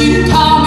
you call